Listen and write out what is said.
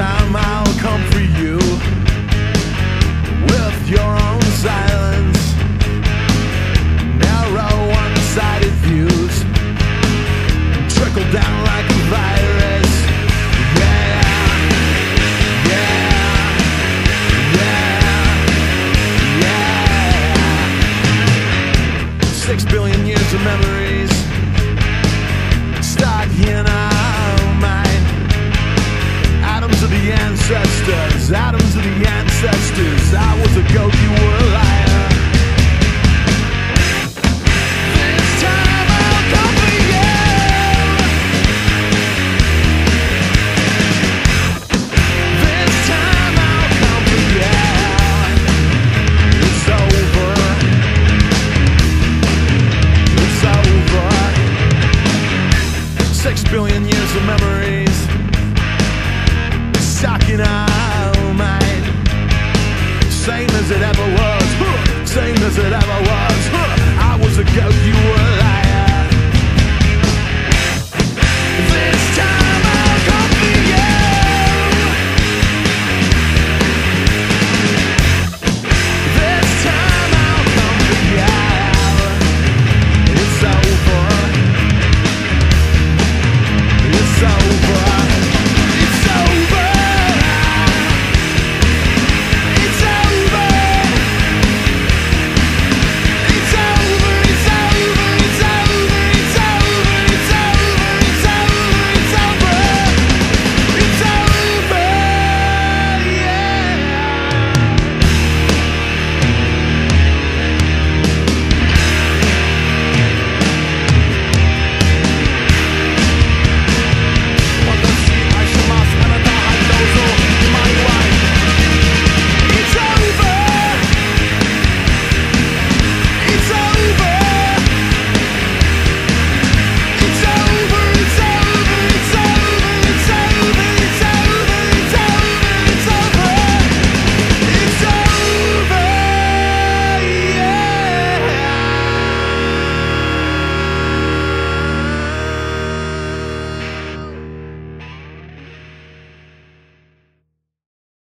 I'll come for you with your own silence, narrow, one-sided views trickle down like a virus. Yeah, yeah, yeah, yeah. Six billion years of memories stuck here. Same as it ever was, same as it ever was. I was a goat.